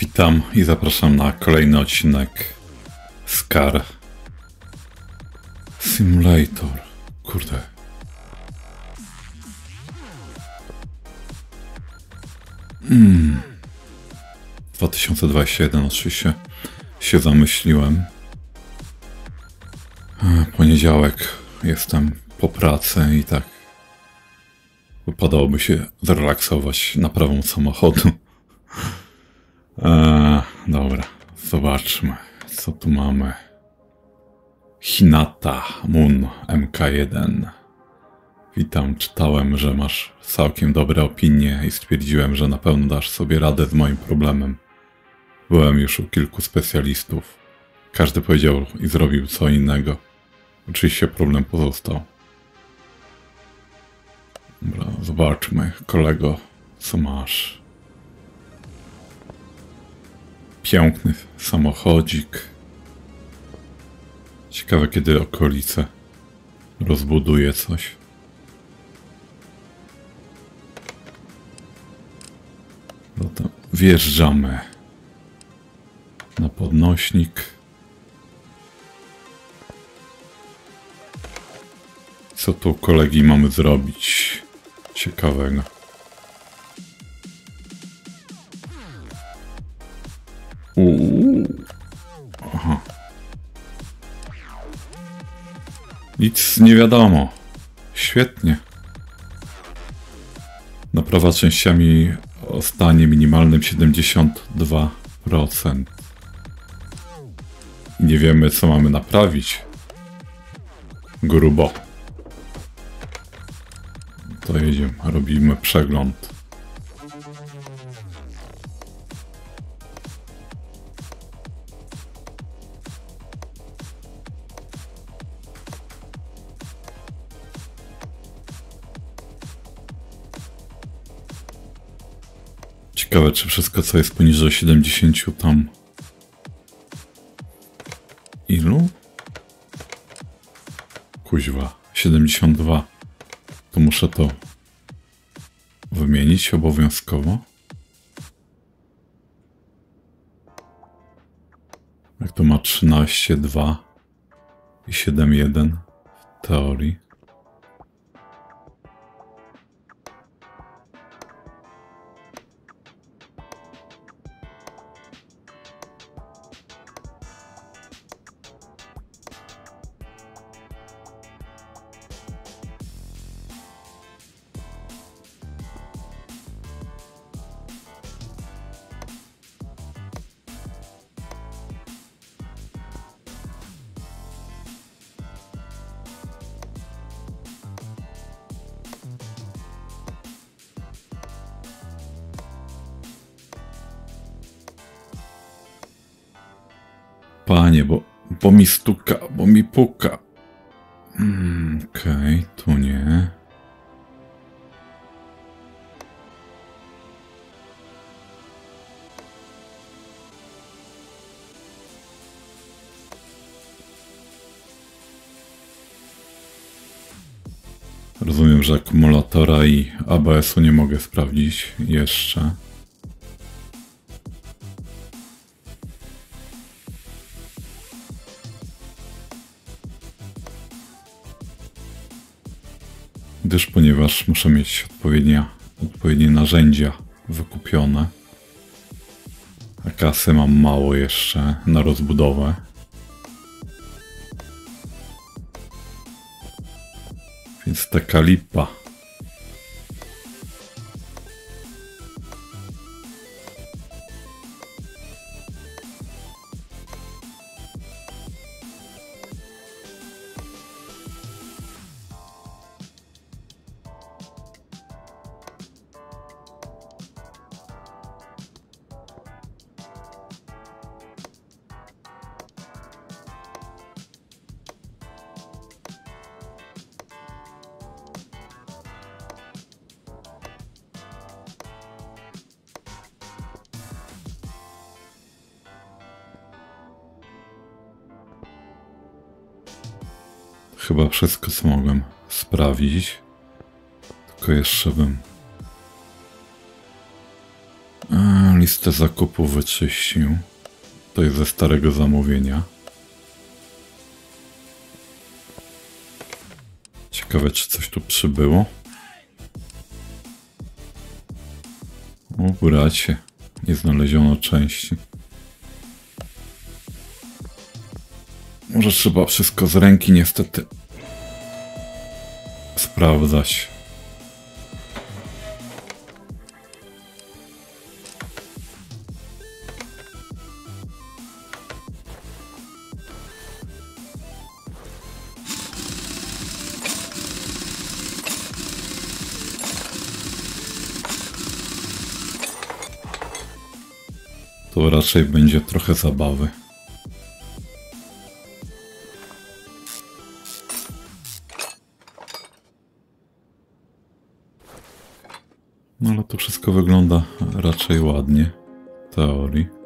Witam i zapraszam na kolejny odcinek Scar Simulator. Kurde. Mm. 2021 oczywiście się zamyśliłem. Poniedziałek jestem po pracy i tak wypadałoby się zrelaksować naprawą samochodu. Eee, dobra, zobaczmy, co tu mamy. Hinata Moon MK1. Witam, czytałem, że masz całkiem dobre opinie i stwierdziłem, że na pewno dasz sobie radę z moim problemem. Byłem już u kilku specjalistów. Każdy powiedział i zrobił co innego. Oczywiście problem pozostał. Dobra, zobaczmy, kolego, co masz. Piękny samochodzik. Ciekawe, kiedy okolice rozbuduje coś. No to wjeżdżamy na podnośnik. Co tu kolegi mamy zrobić ciekawego? Aha. Nic nie wiadomo. Świetnie. Naprawa częściami o stanie minimalnym 72%. Nie wiemy, co mamy naprawić. Grubo. To jedziemy, robimy przegląd. Ciekawe, czy wszystko, co jest poniżej 70 tam. Ilu? Kuźwa, 72. To muszę to wymienić obowiązkowo. Jak to ma 13,2 i 7,1 w teorii. Panie, bo, bo mi stuka, bo mi puka. Mm, Okej, tu nie. Rozumiem, że akumulatora i ABS-u nie mogę sprawdzić jeszcze. Ponieważ muszę mieć odpowiednie, odpowiednie narzędzia wykupione, a kasy mam mało jeszcze na rozbudowę. Więc taka lipa. Zakupów wyczyścił. To jest ze starego zamówienia. Ciekawe, czy coś tu przybyło. O, bracie, nie znaleziono części. Może trzeba wszystko z ręki niestety sprawdzać. Raczej będzie trochę zabawy. No ale to wszystko wygląda raczej ładnie. W teorii.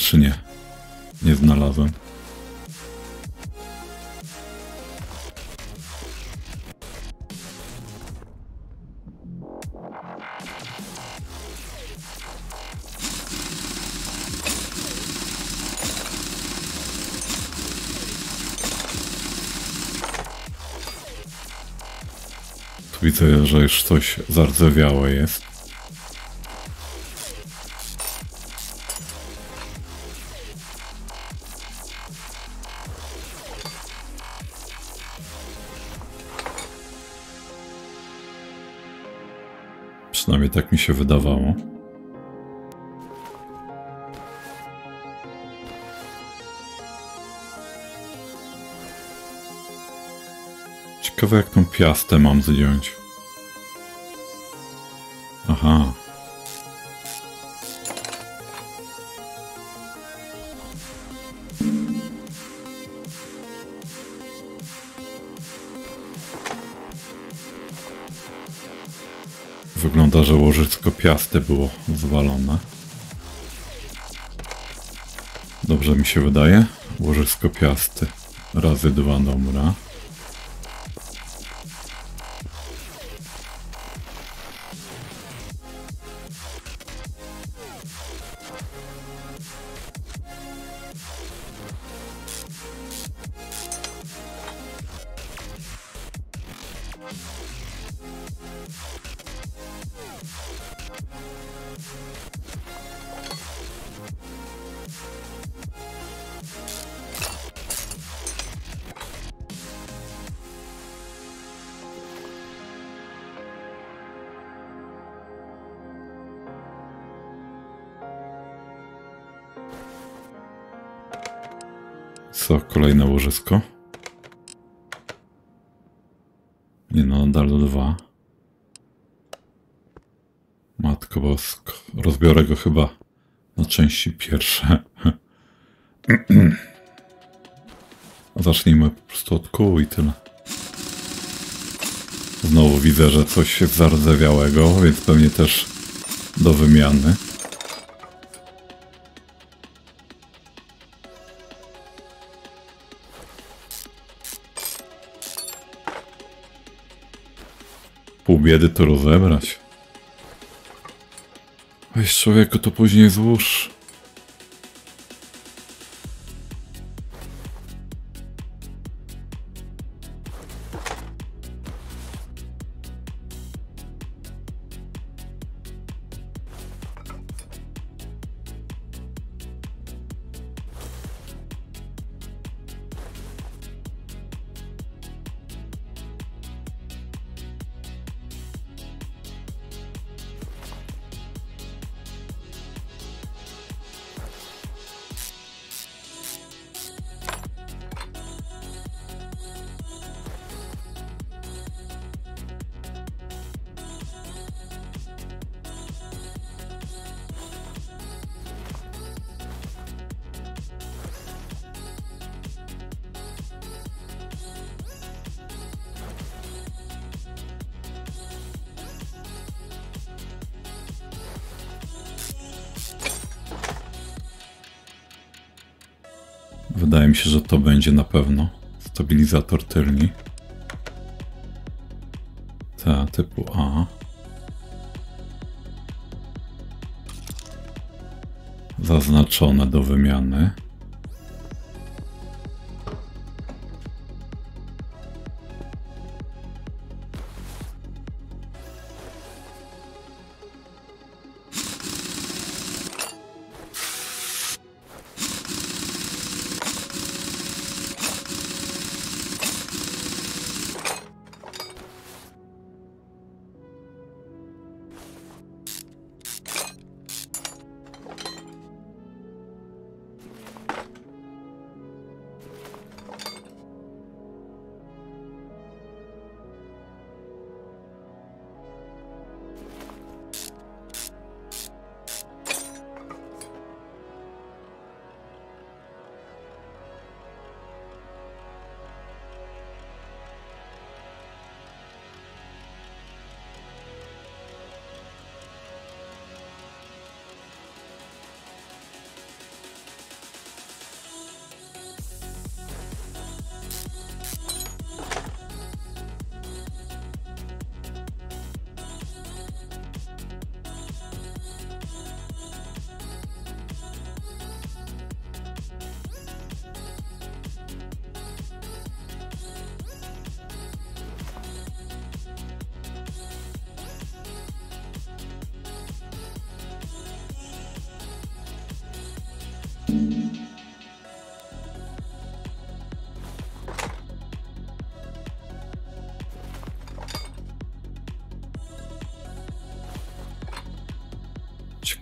Rzeczy nie, nie znalazłem. Widzę, że już coś zardzewiałe jest. Się wydawało. Ciekawe jak tą piastę mam zdjąć. Piasty było zwalone. Dobrze mi się wydaje. Łożysko piasty razy dwa, dobra. Co, kolejne łożysko? Nie no, nadal dwa. Matko bosko. Rozbiorę go chyba na części pierwsze. Zacznijmy po prostu od kół i tyle. Znowu widzę, że coś jest zardzewiałego, więc pewnie też do wymiany. biedy to rozebrać. Weź człowieku to później złóż. Będzie na pewno stabilizator tylni. Ta typu A. Zaznaczone do wymiany.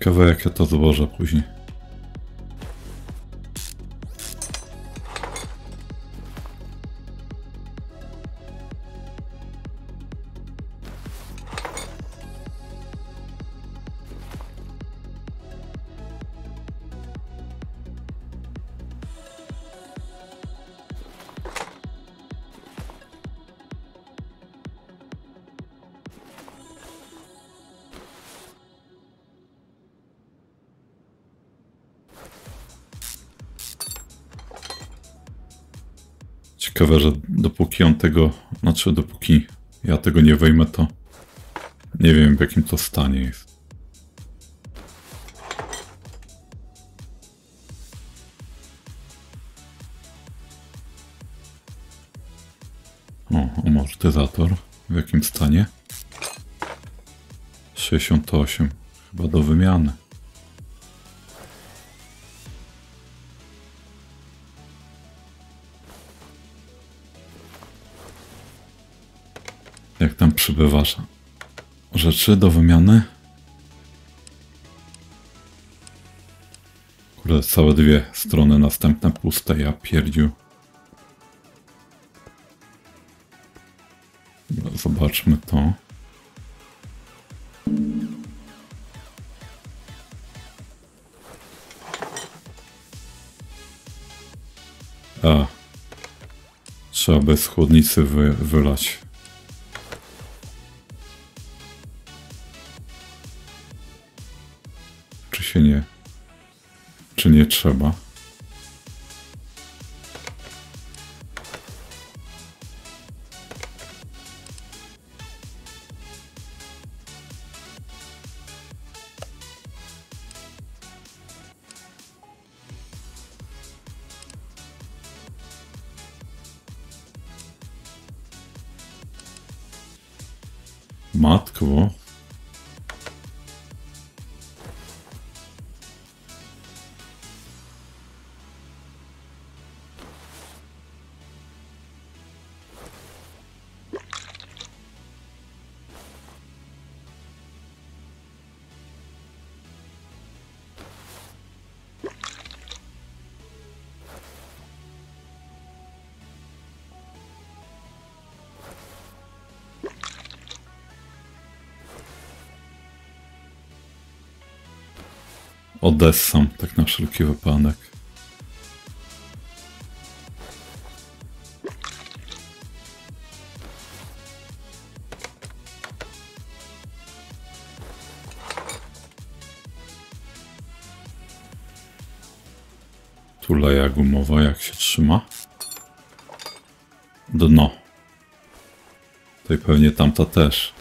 Ciekawe jak ja to złożę później. Ciekawe, że dopóki on tego, znaczy dopóki ja tego nie wejmę, to nie wiem w jakim to stanie jest. O, amortyzator. W jakim stanie? 68. Chyba do wymiany. Przybywasz rzeczy do wymiany? Kurde, całe dwie strony następne puste, ja pierdziu. Dobra, Zobaczmy to. A. Trzeba bez chłodnicy wy, wylać. Czy nie. Czy nie trzeba? Odessam, tak na wszelki wypadek. Tuleja gumowa, jak się trzyma? Dno. Tutaj pewnie tamta też.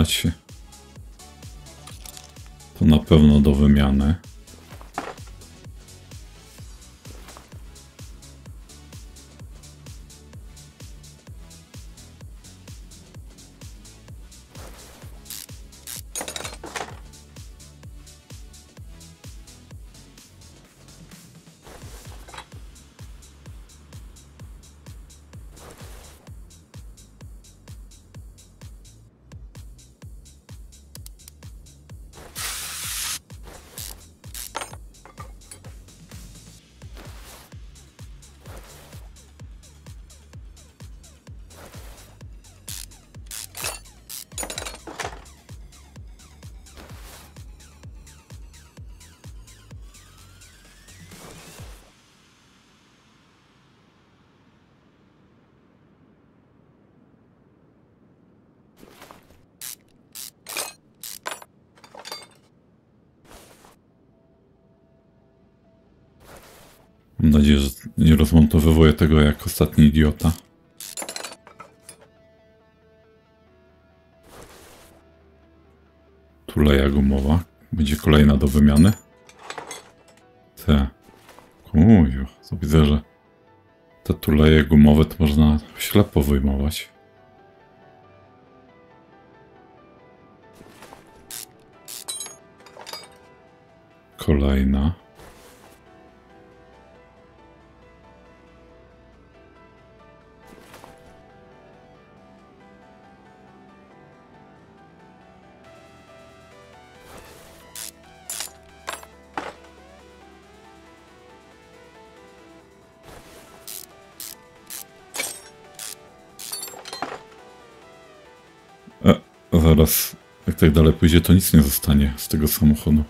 Bracie. To na pewno do wymiany. Mam nadzieję, że nie rozmontowywuję tego jak ostatni idiota. Tuleja gumowa. Będzie kolejna do wymiany. Te. Uju, to widzę, że te tuleje gumowe to można ślepo wyjmować. Kolejna. Tak dalej pójdzie, to nic nie zostanie z tego samochodu.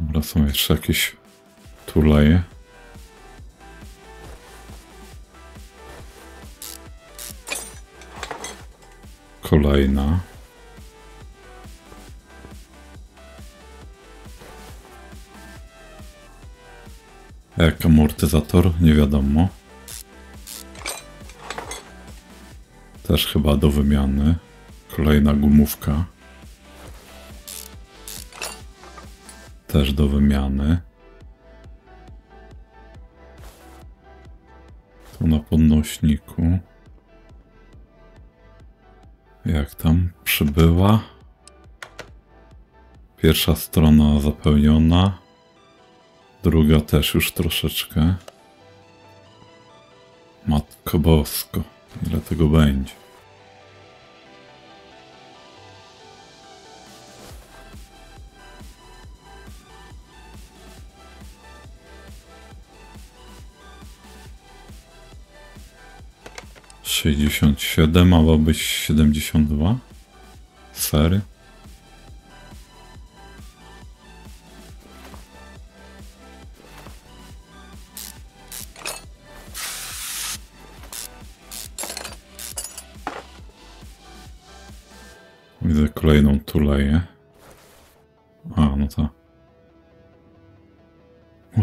Dobra, są jeszcze jakieś tuleje. Kolejna. Jak amortyzator, nie wiadomo. Też chyba do wymiany. Kolejna gumówka. Też do wymiany. Tu na podnośniku. Jak tam przybyła? Pierwsza strona zapełniona. Druga też już troszeczkę. Matko Bosko, ile tego będzie? Sześćdziesiąt siedem, a ma być siedemdziesiąt dwa? Sery?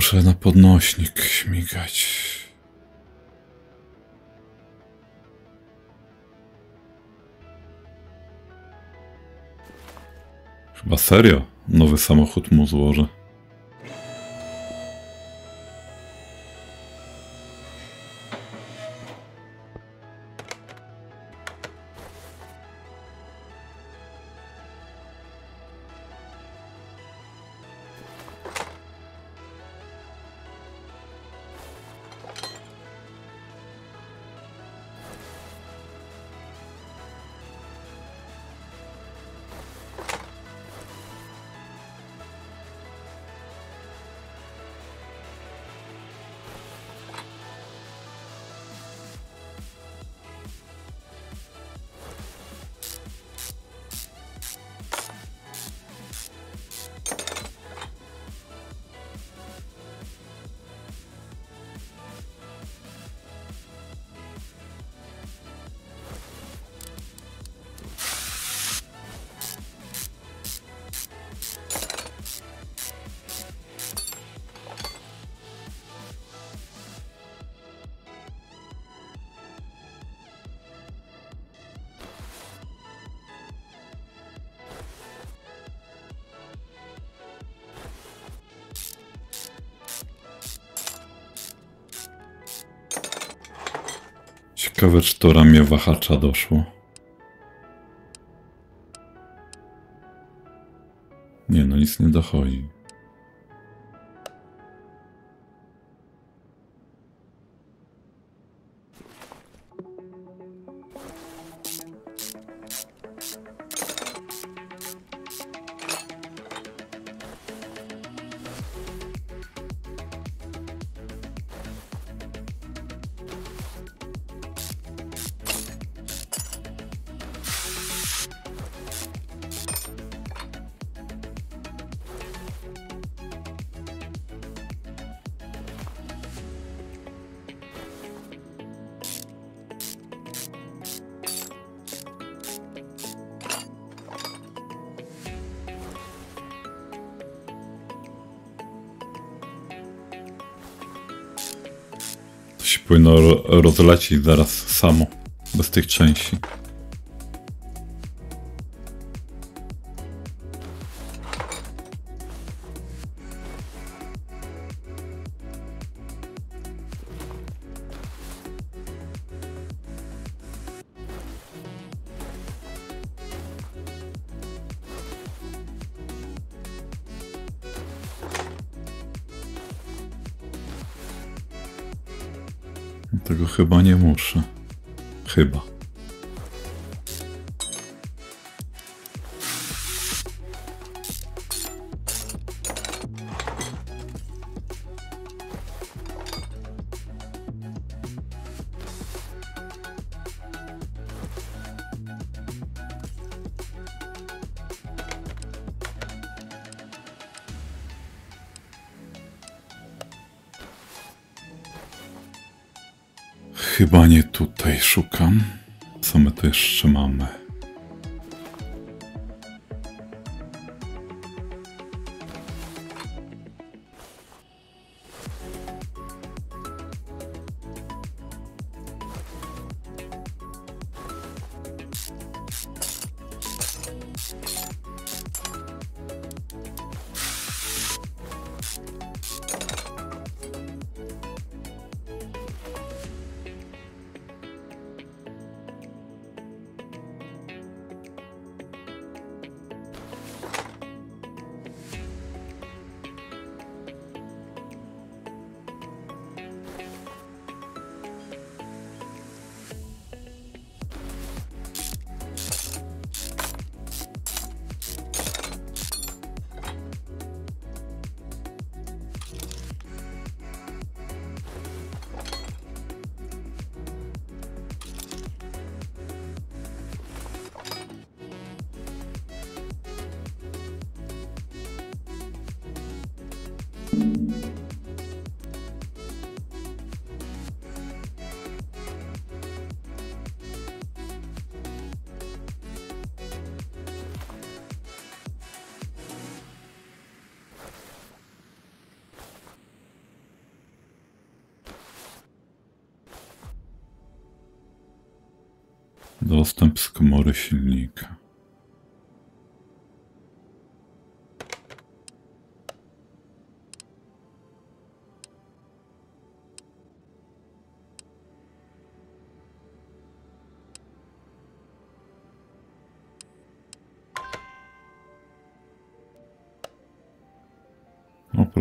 Muszę na podnośnik śmigać. Chyba serio? Nowy samochód mu złożę. Czy to ramię wahacza doszło. Nie, no nic nie dochodzi. Się powinno ro- rozlecieć zaraz samo, bez tych części. Nie muszę. Chyba. Chyba nie tutaj szukam. Co my tu jeszcze mamy?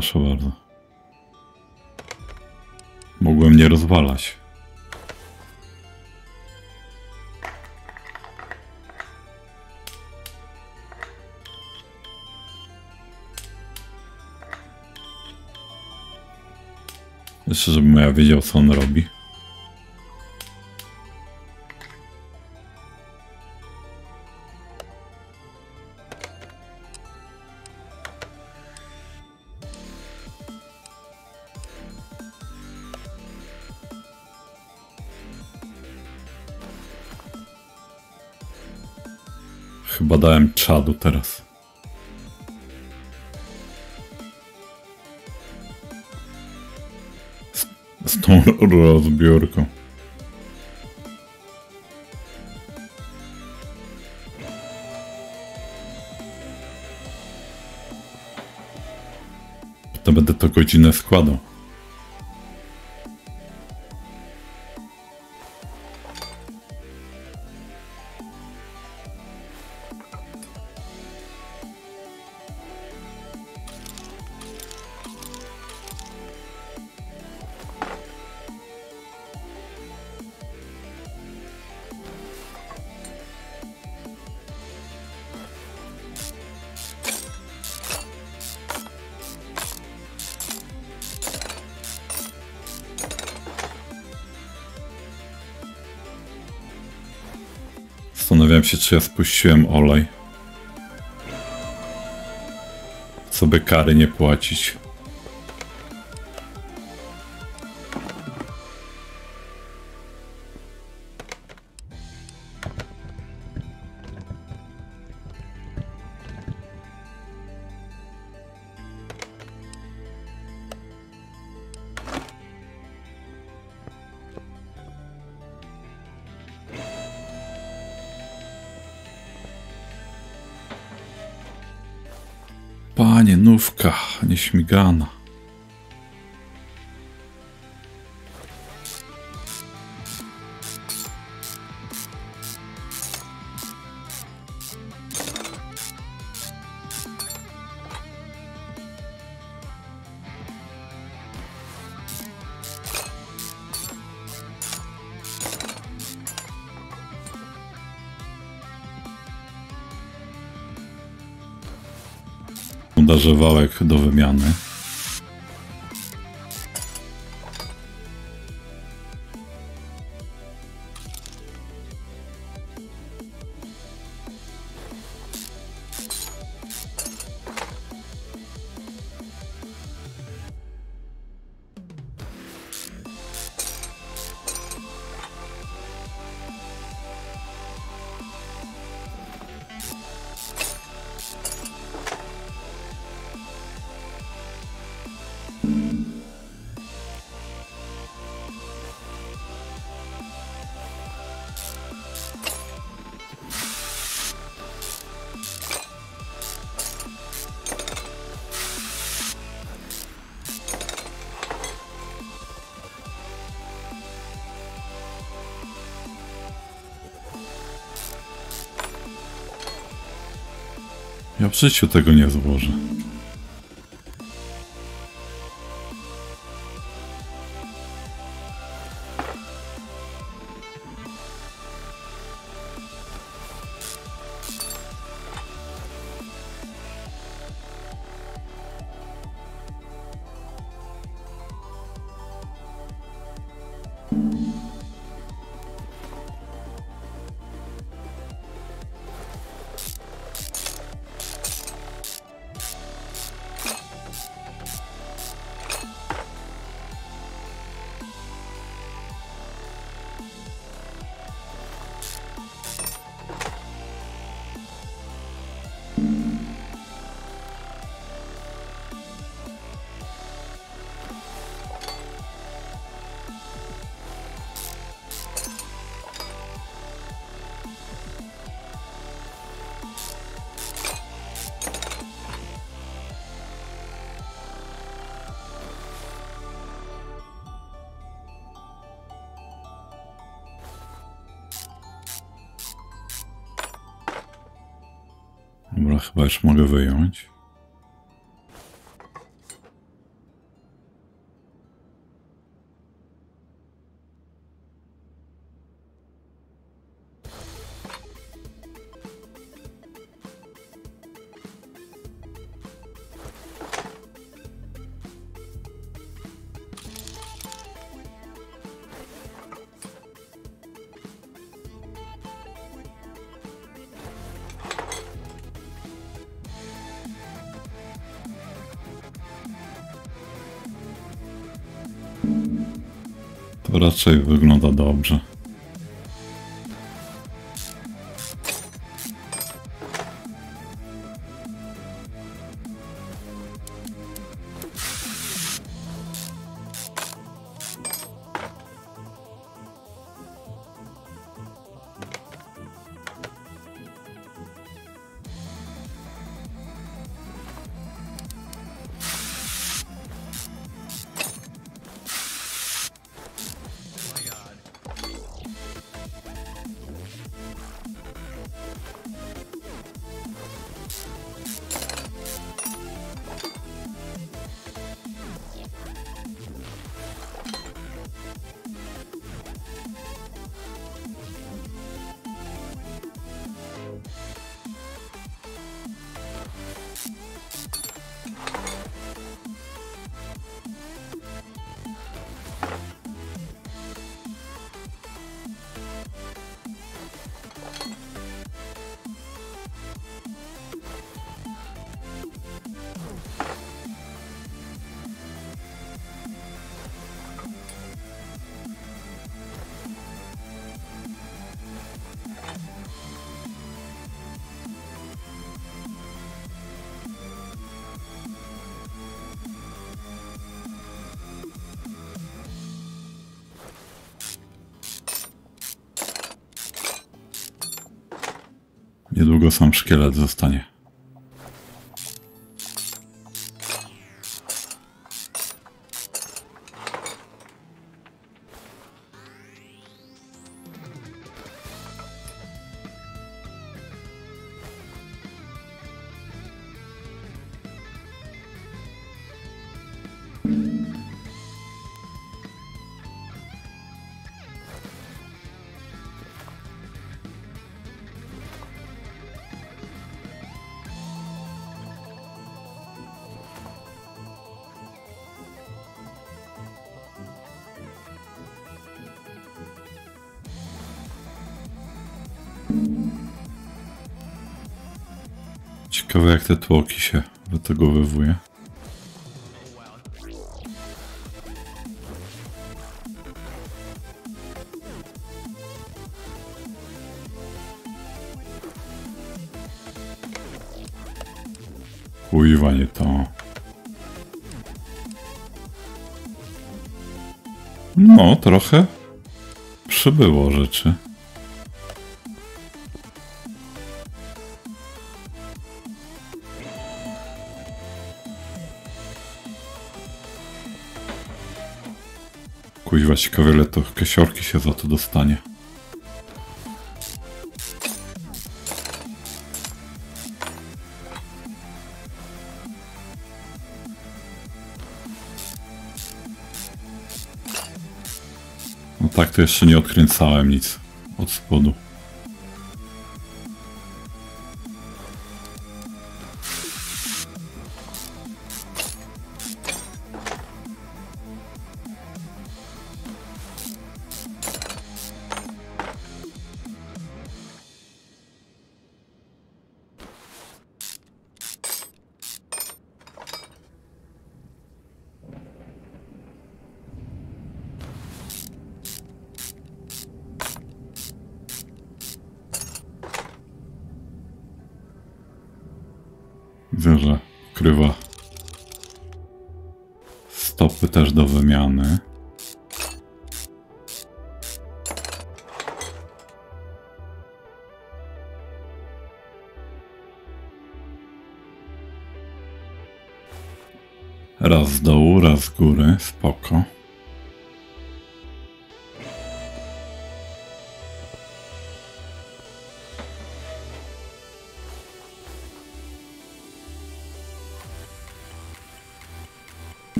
Proszę bardzo. Mogłem nie rozwalać. Jeszcze, żebym ja wiedział, co on robi. Dałem czadu teraz. Z, z tą rozbiórką. To będę to godzinę składał. Ja spuściłem olej. Co by kary nie płacić. Nówka, do wymiany. Ja w życiu tego nie złożę. Chyba już mogę wyjąć. To raczej wygląda dobrze. Niedługo sam szkielet zostanie. Ciekawe jak te tłoki się wytegowywuje. Kuiwa nie to. No, trochę przybyło rzeczy. Kuźwa, ciekawe ile to kesiorki się za to dostanie. No tak, to jeszcze nie odkręcałem nic od spodu.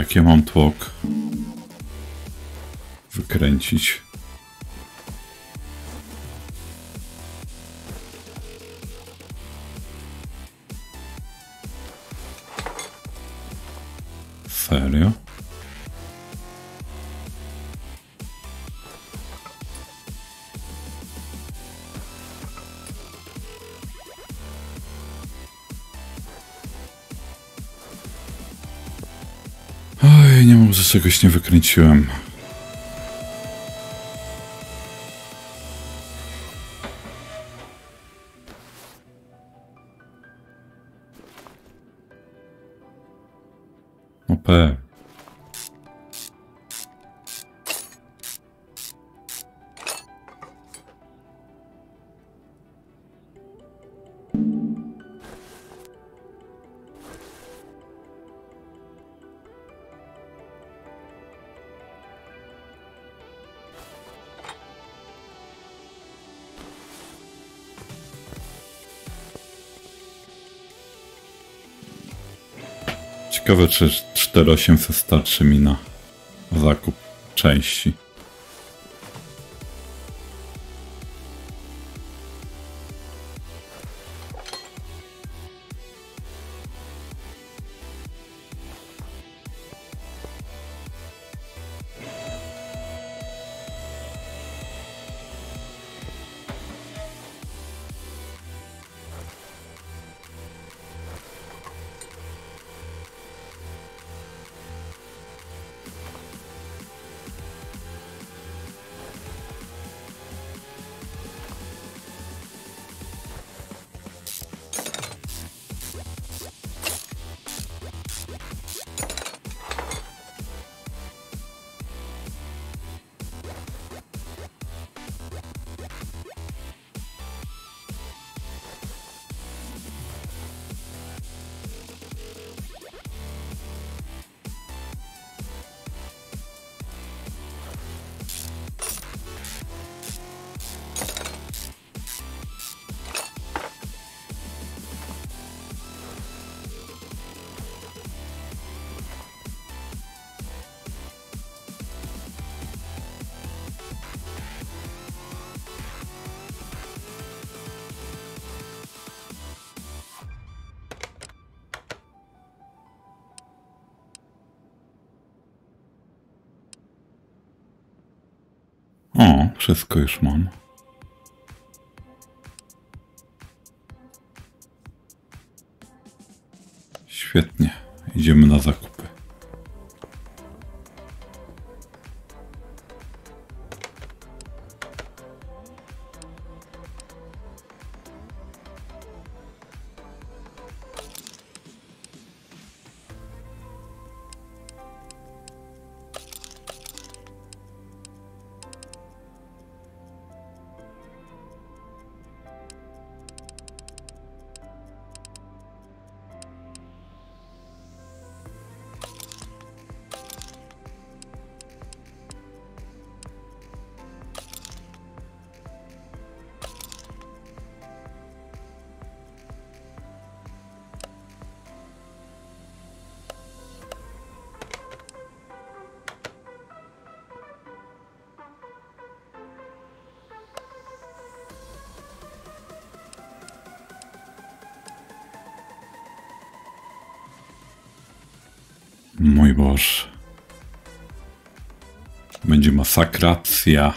Jak ja mam tłok wykręcić? Czegoś nie wykręciłem. Ciekawe, czy 4800 starczy mi na zakup części. Wszystko już mam. Świetnie. Idziemy na zakupy. Mój Boże. Będzie masakracja.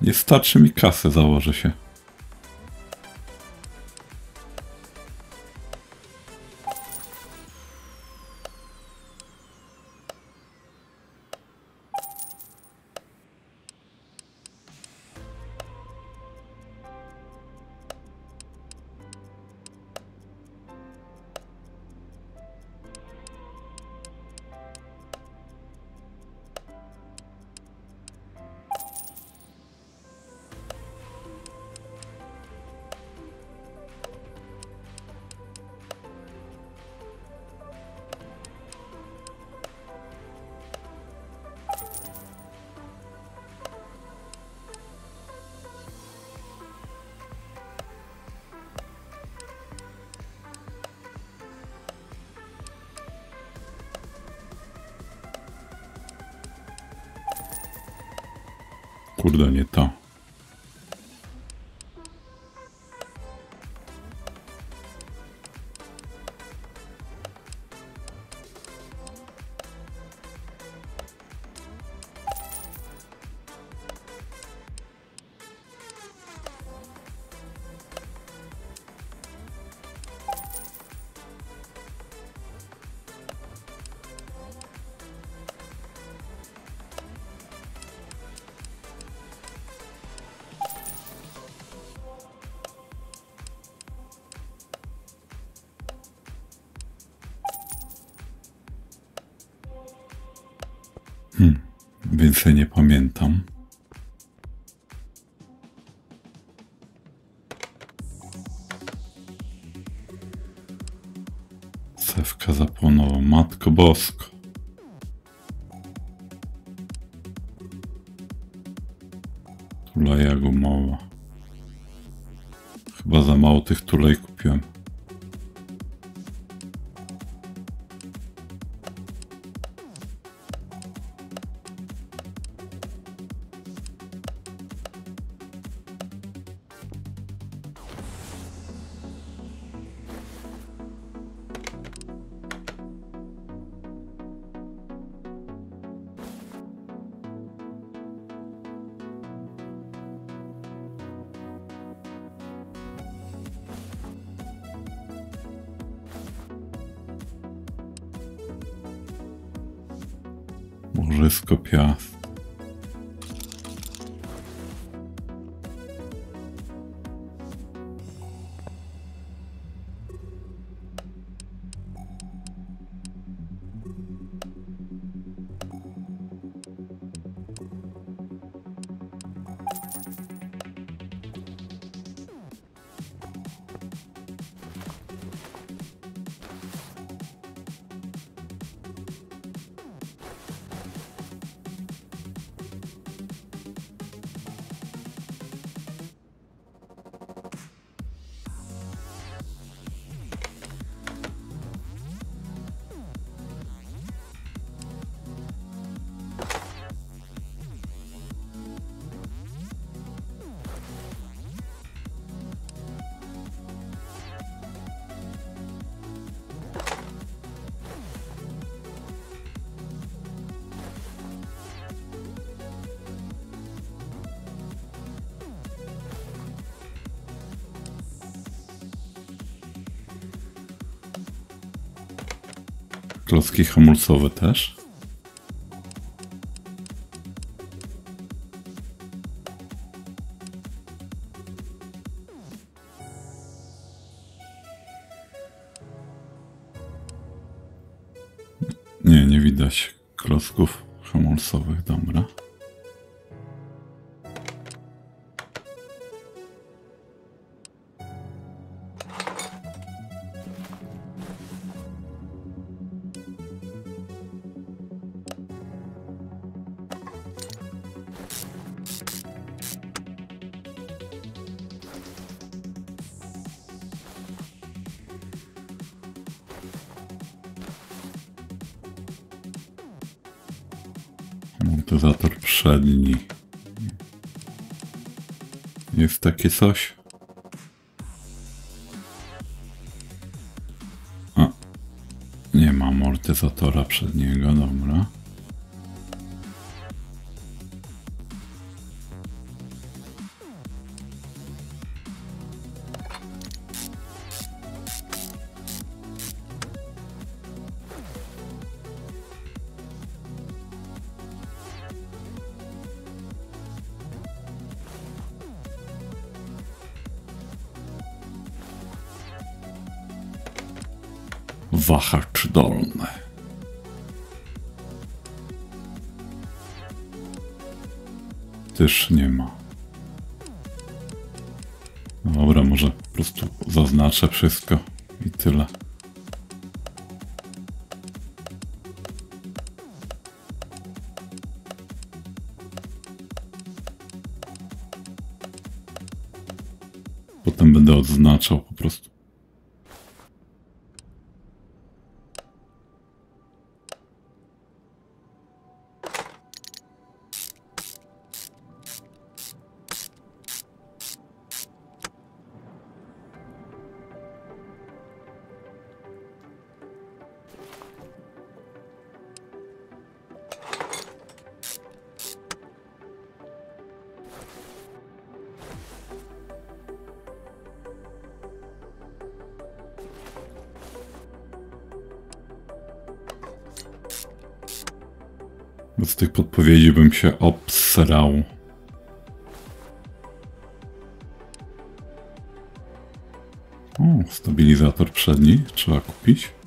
Nie starczy mi kasy, założę się. Matko Klocki hamulcowe też. Jest takie coś? A, nie ma amortyzatora przedniego, Wahacz dolny. Też nie ma. Dobra, może po prostu zaznaczę wszystko i tyle. Potem będę odznaczał po prostu. Bez tych podpowiedzi bym się obsrał. O, stabilizator przedni trzeba kupić.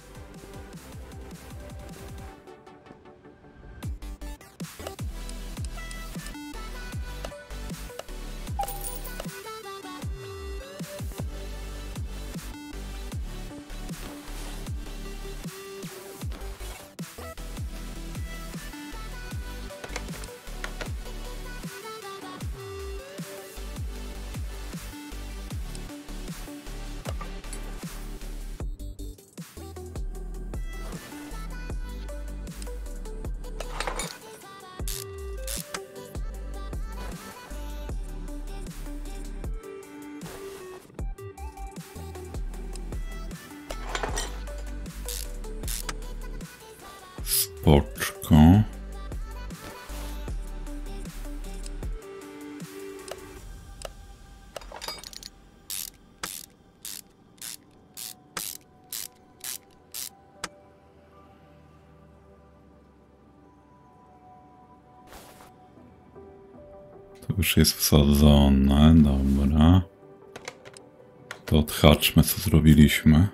Wsadzone, dobra. To odhaczmy, co zrobiliśmy.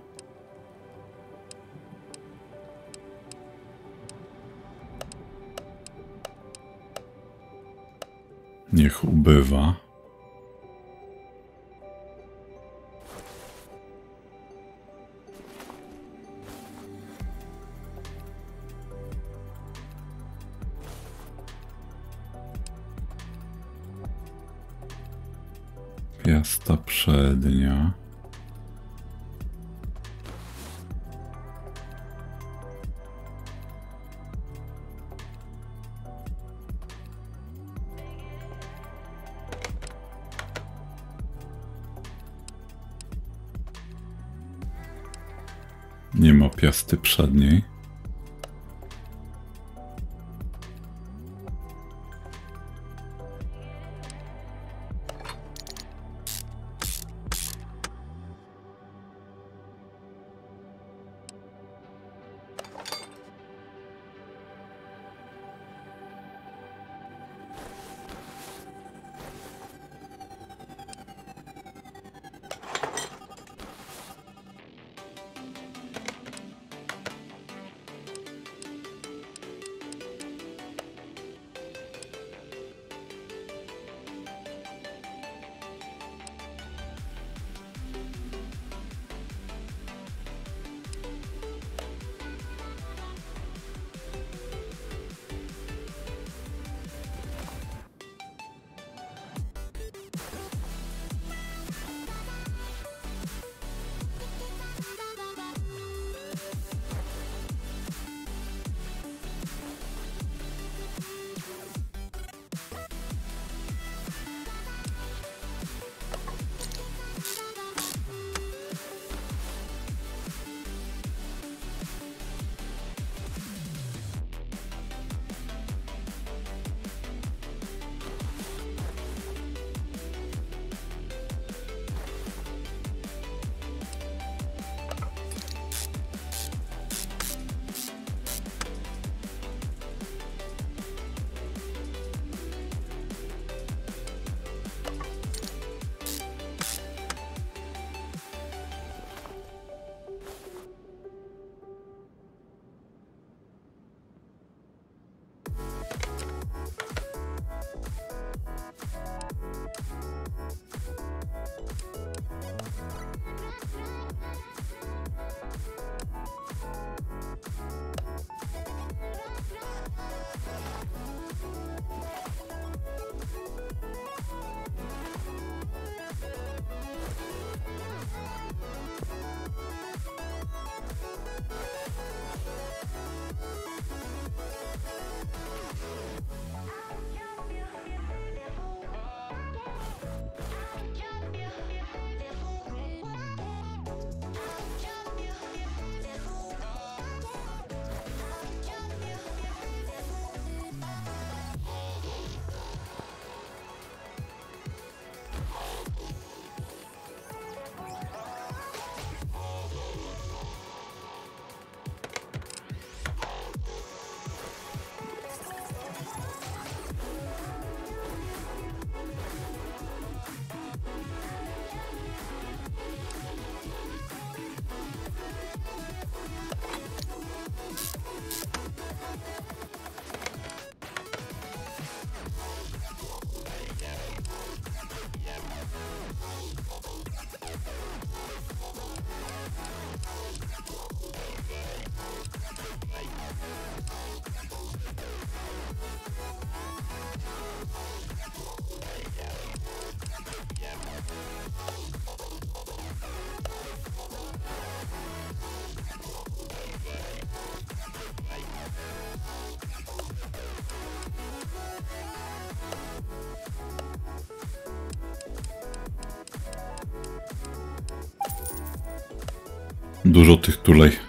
Piasty przedniej. Dużo tych tulej.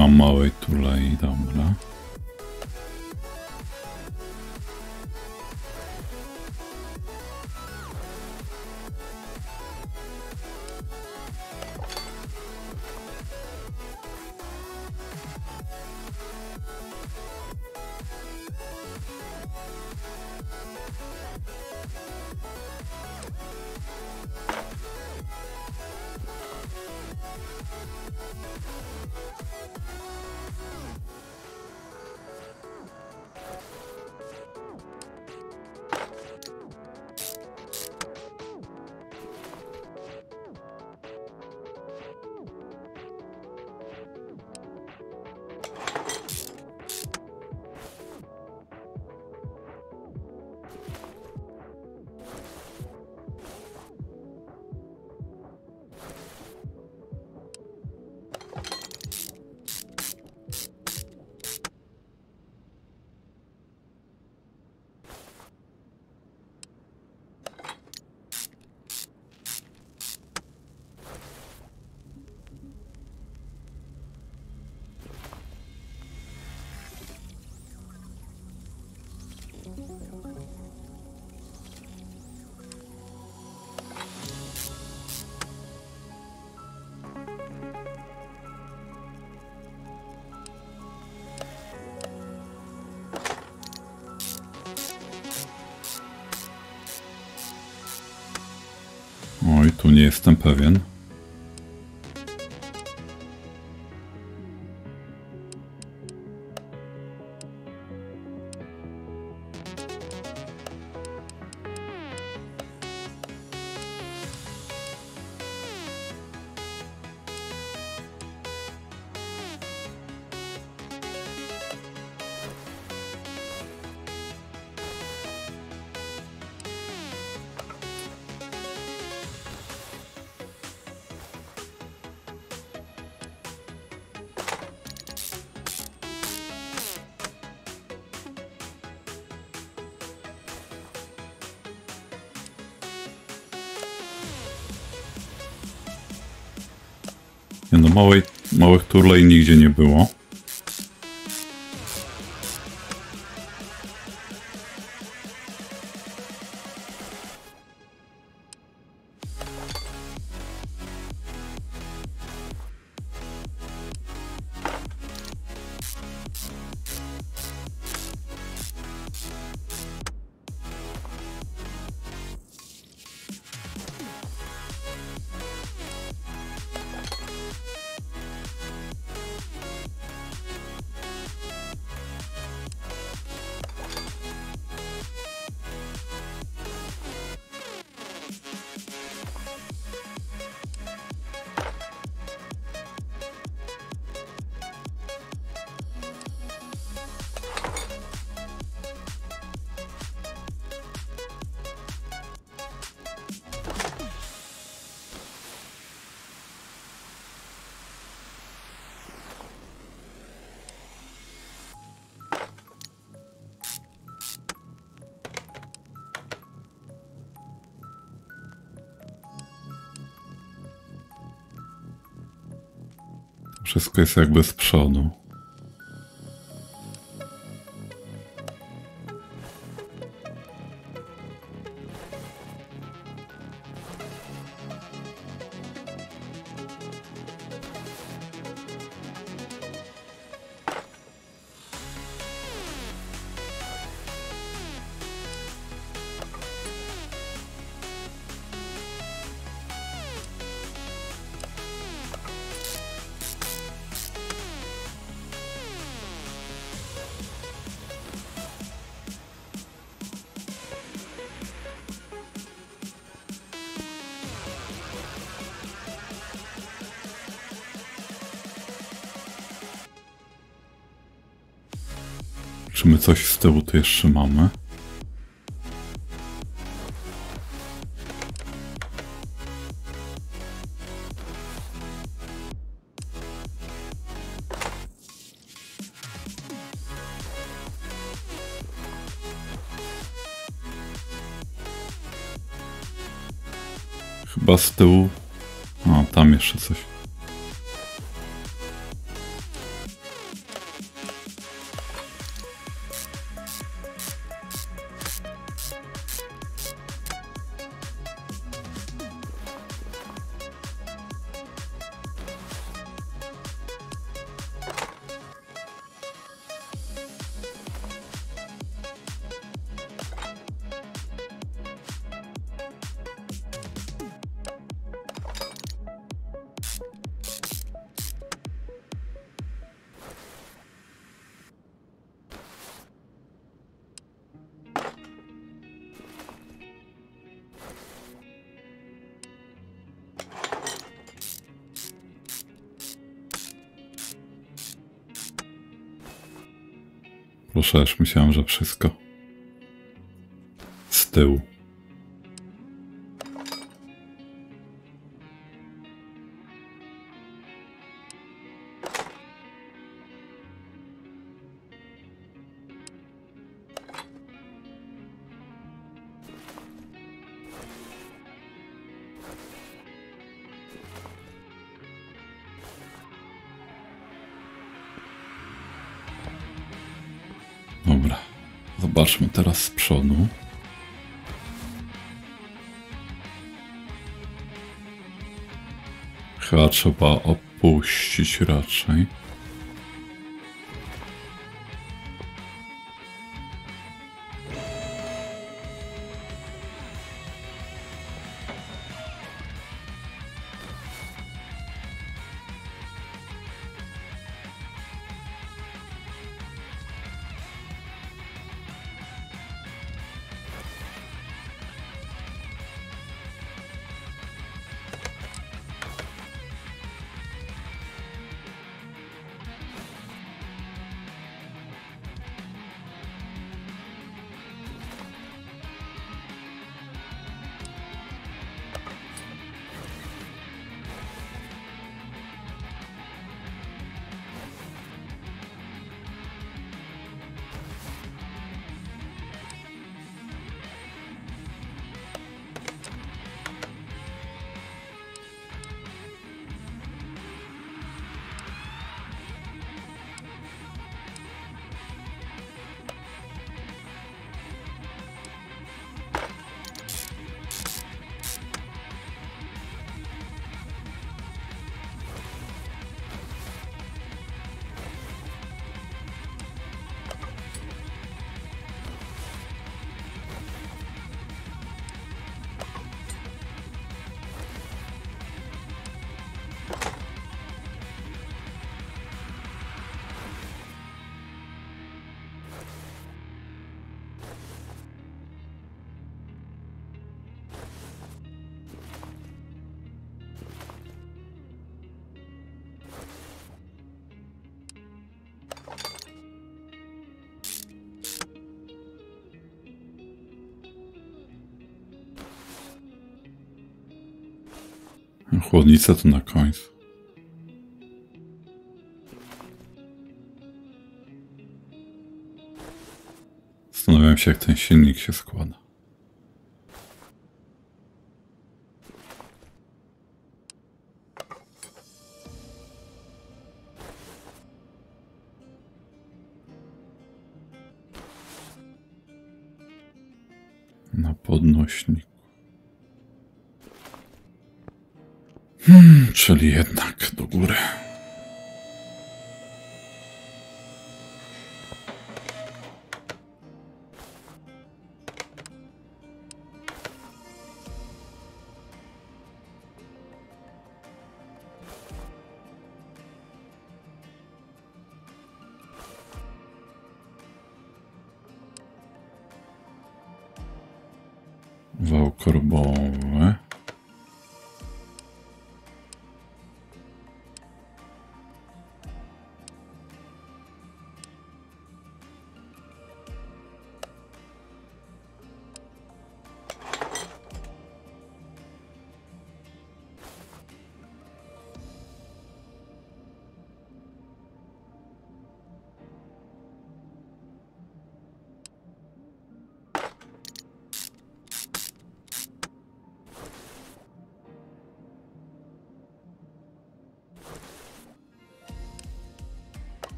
Nie mam nie jestem pewien. Małej, małych turlej nigdzie nie było. Wszystko jest jakby z przodu. Coś z tyłu tu jeszcze mamy? Chyba z tyłu. A, tam jeszcze coś. Już myślałem, że wszystko. Z tyłu. Zobaczmy teraz z przodu. Chyba trzeba opuścić raczej. Chłodnica to na końcu. Zastanawiam się, jak ten silnik się składa.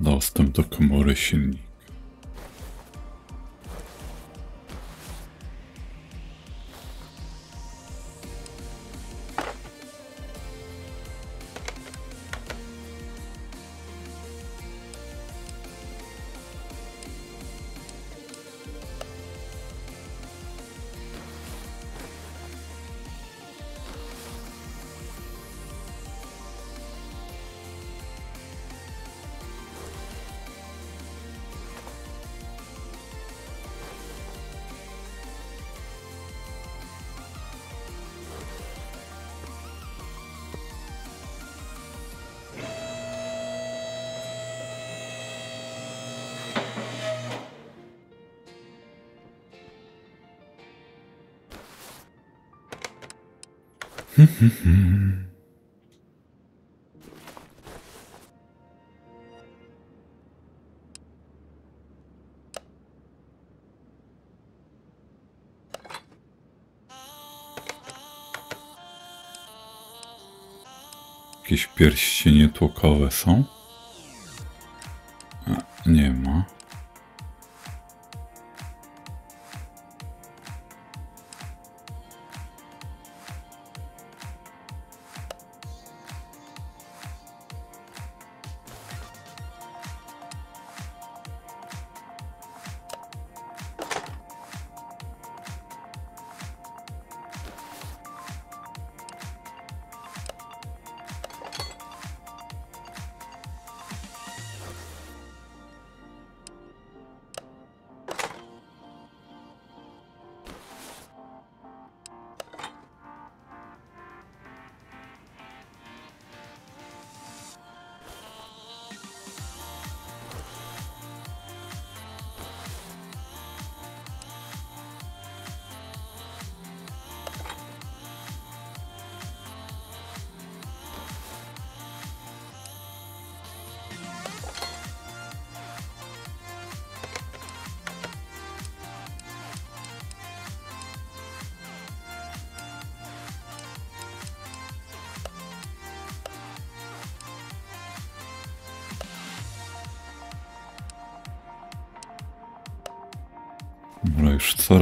Dostęp do komory silnika. Jakieś pierścienie tłokowe są? Nie ma.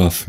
Już coraz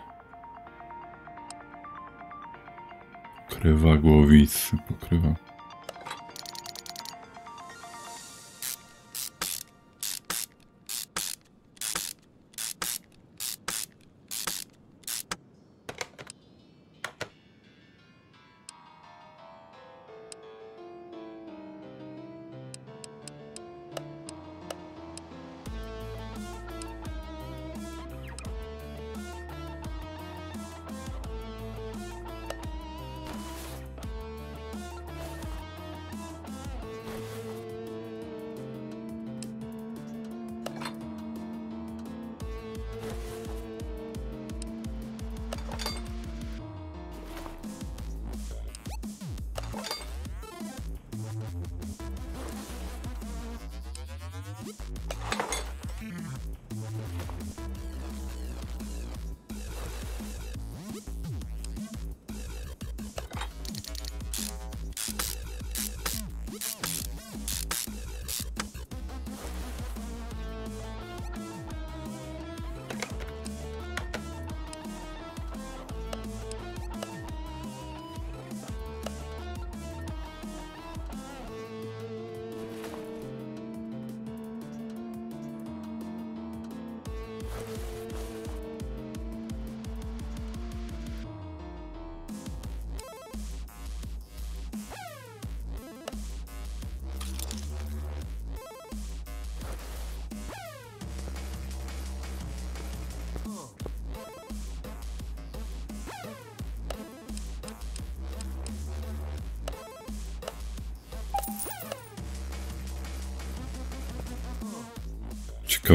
Pokrywa głowicy, pokrywa.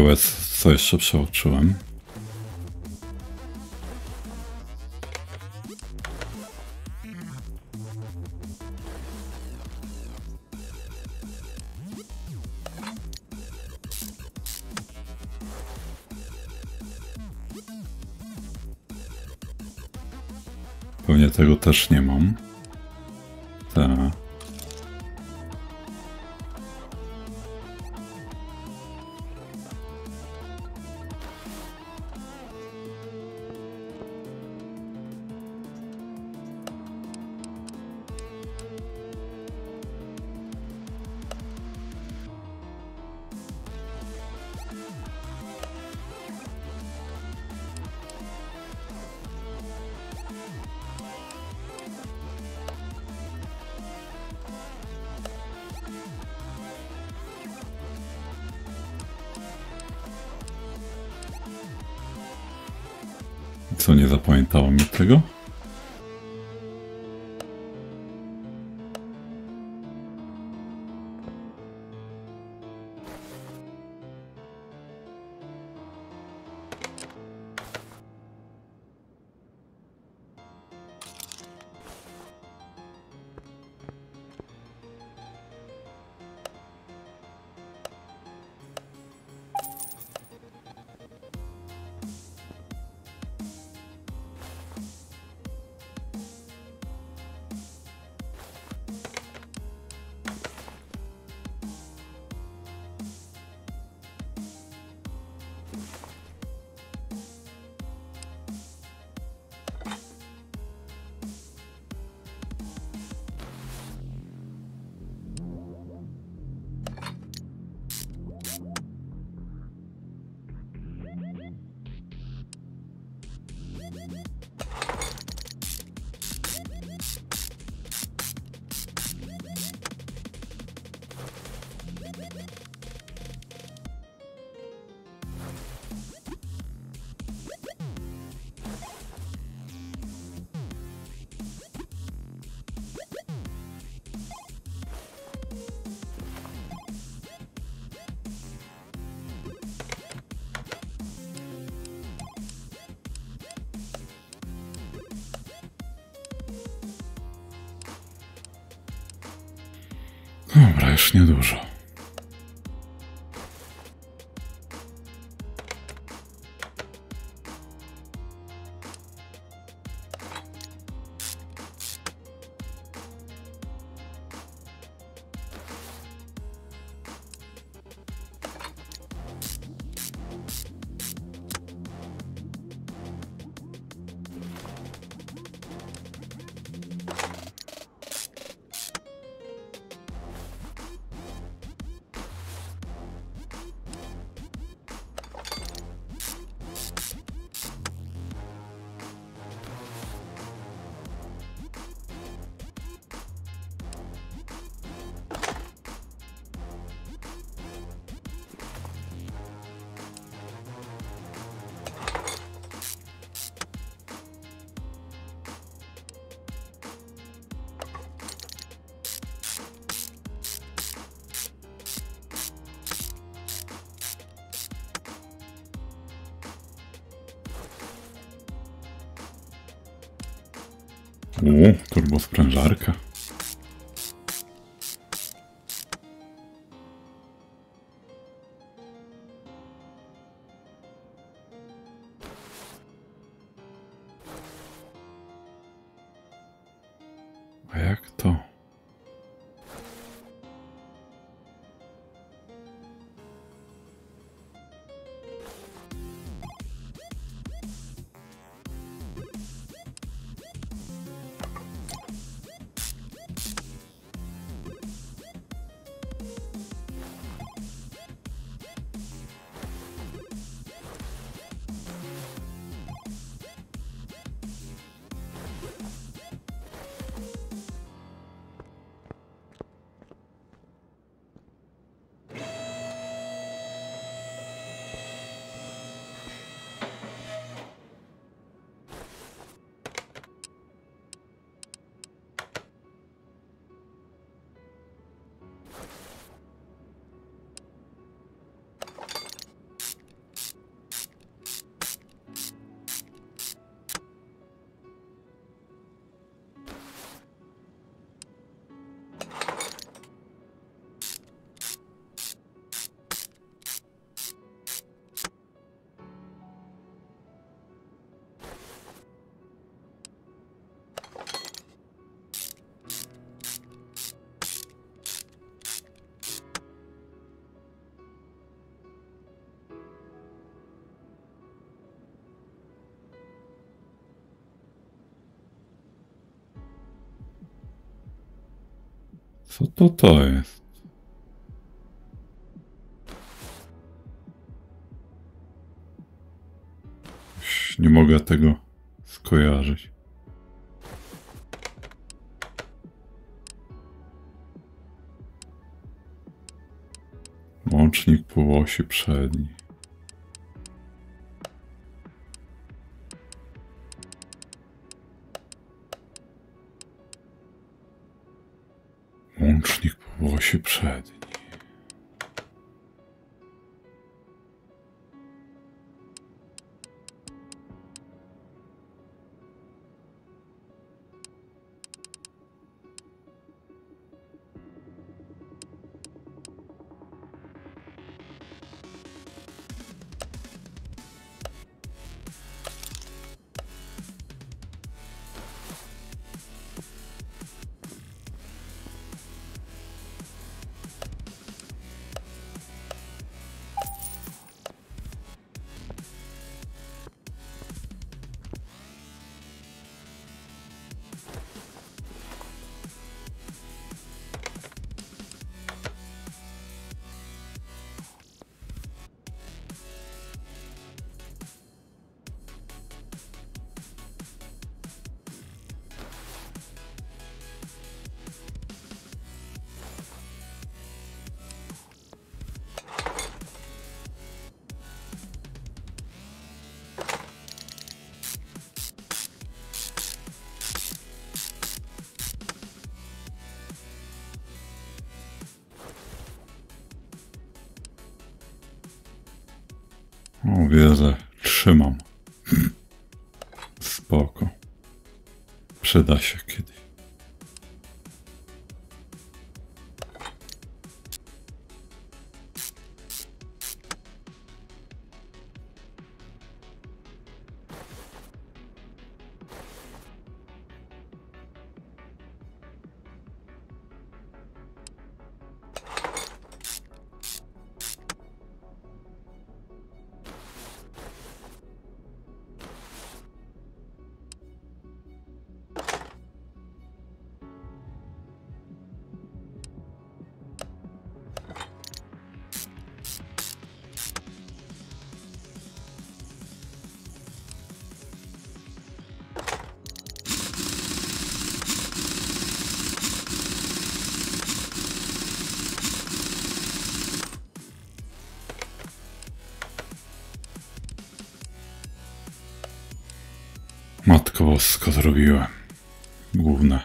Ciekawe, co jeszcze przeoczyłem. Pewnie tego też nie mam. Nie zapamiętało mi tego? Dobra, już niedużo. U, turbosprężarka. To to jest? Już Nie mogę tego skojarzyć. Łącznik po osi Wiedzę, trzymam. Spoko. Przyda się kiedyś. Bosko zrobiłem. Główne.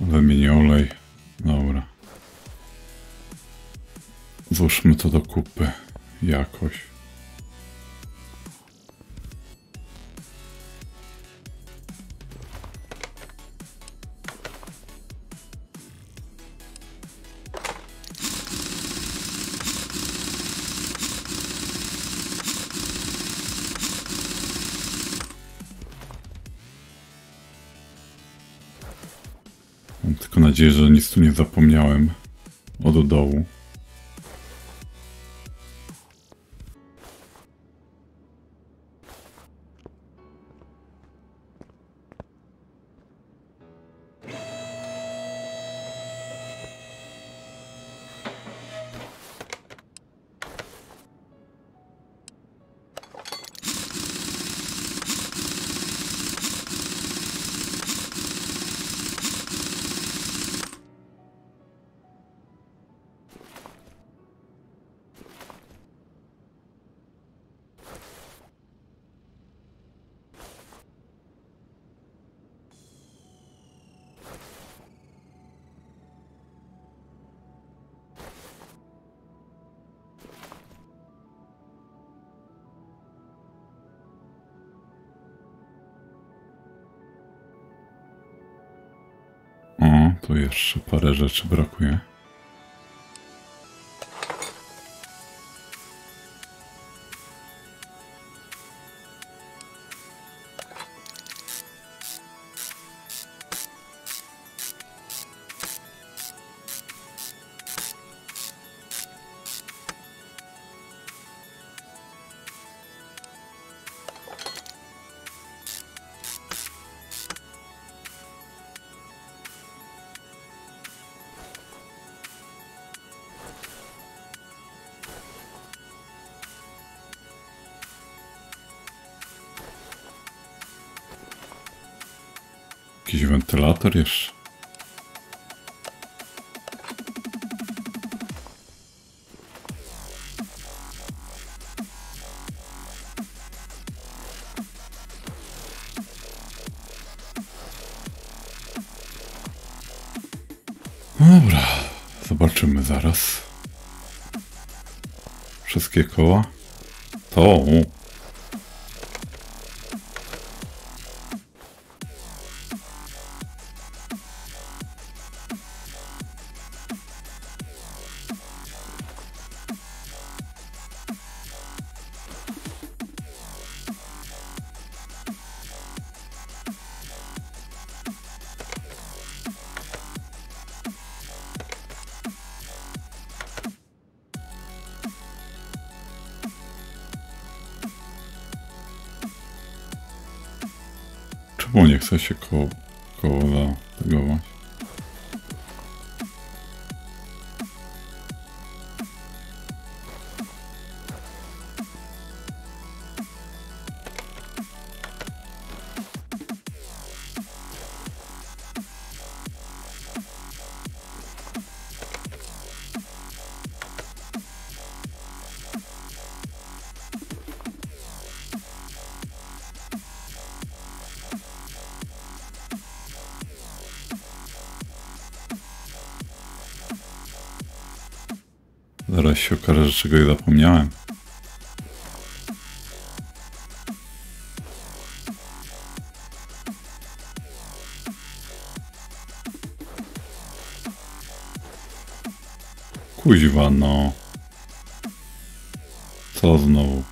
Wymienię olej. Dobra. Włóżmy to do kupy. Jakoś. Nadzieję, że nic tu nie zapomniałem od dołu. Tu jeszcze parę rzeczy brakuje. Wentylator jeszcze. Dobra, zobaczymy zaraz. Wszystkie koła. To. Zaraz się okaże, że czegoś zapomniałem. Kuźwa, no. Co znowu?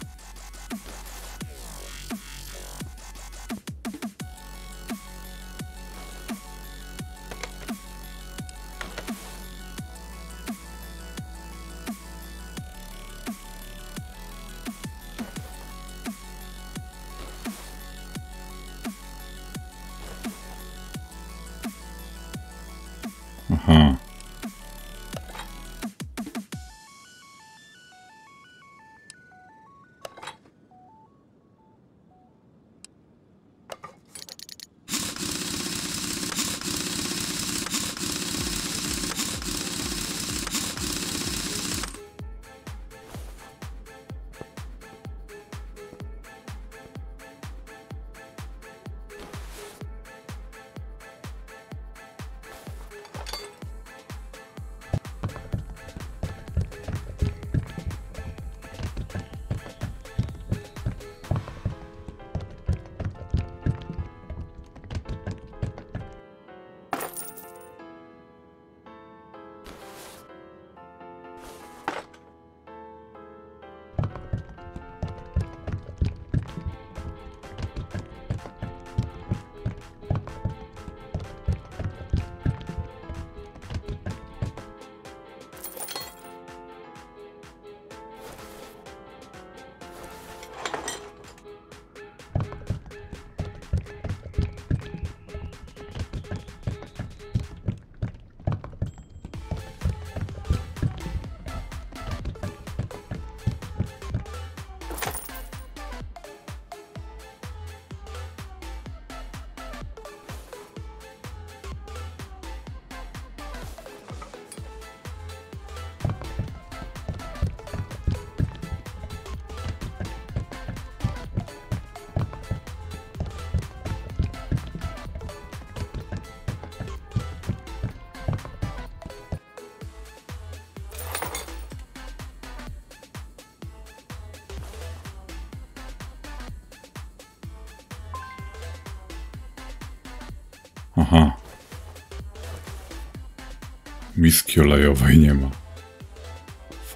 Miski olejowej nie ma.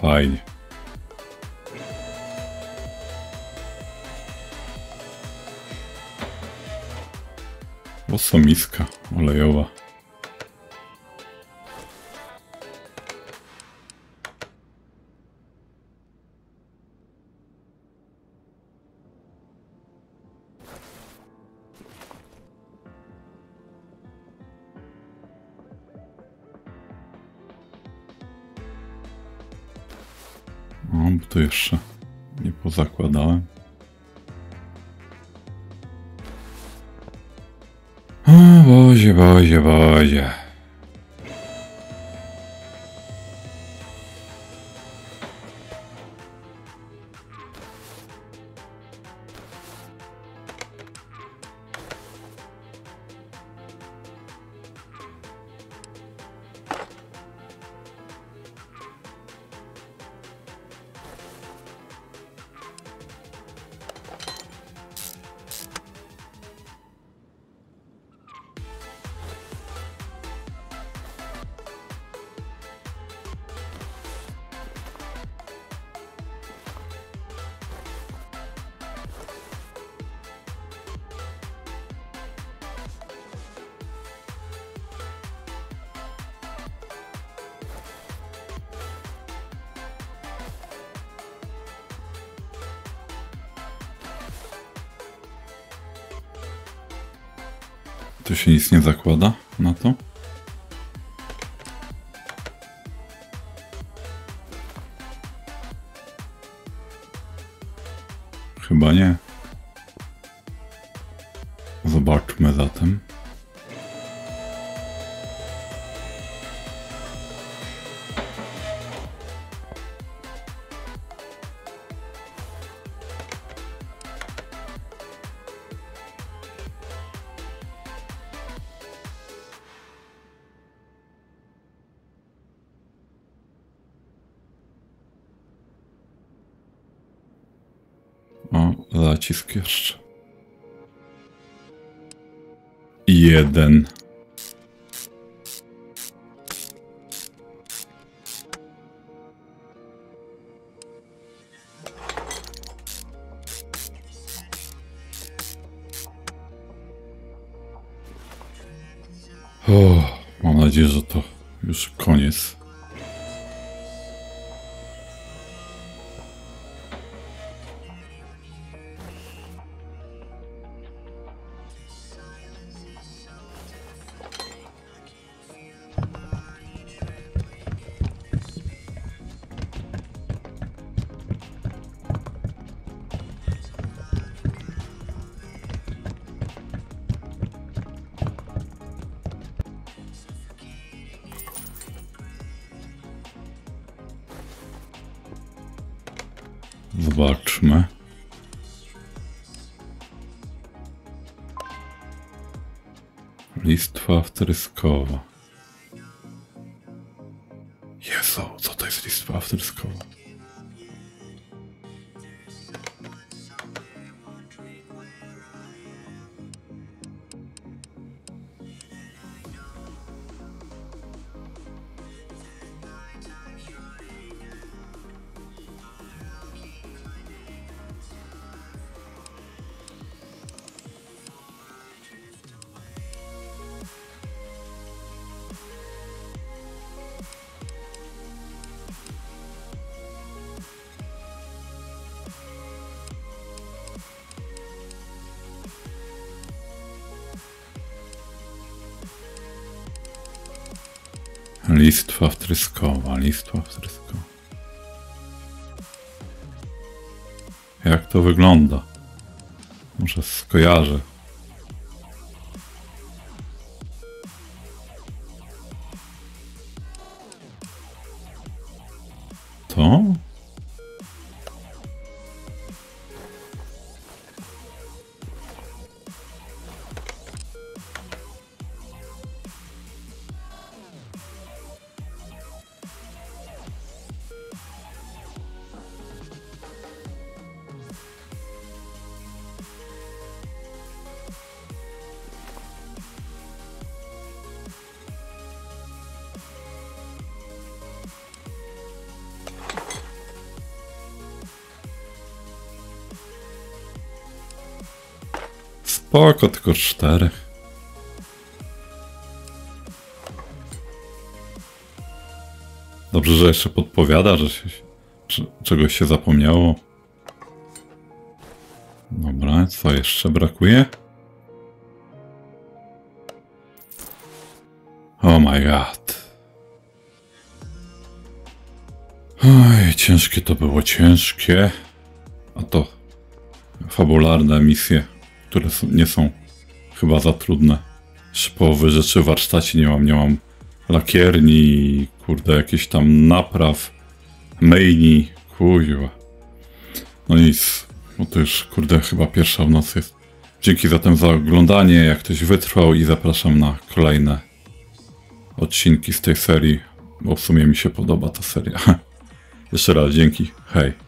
Fajnie. Oso miska olejowa. O, bo to jeszcze nie pozakładałem. O, Bozie, Bozie, Bozie. Się nic nie zakłada na to? Zobaczmy. Listwa wtryskowa. Jezu, co to jest listwa wtryskowa? Listwa wtryskowa, listwa wtryskowa. Jak to wygląda? Może skojarzę. Spoko, tylko czterech. Dobrze, że jeszcze podpowiada, że się, czegoś się zapomniało. Dobra, co jeszcze brakuje? Oh my god. Oj, ciężkie to było, ciężkie. A to fabularne misje, które nie są chyba za trudne. Jeszcze rzeczy w warsztacie nie mam. Nie mam lakierni, kurde, jakieś tam napraw, myjni, kuźwa. No nic, no to już, kurde, chyba pierwsza w nocy jest. Dzięki zatem za oglądanie, jak ktoś wytrwał i zapraszam na kolejne odcinki z tej serii, bo w sumie mi się podoba ta seria. Jeszcze raz dzięki, hej.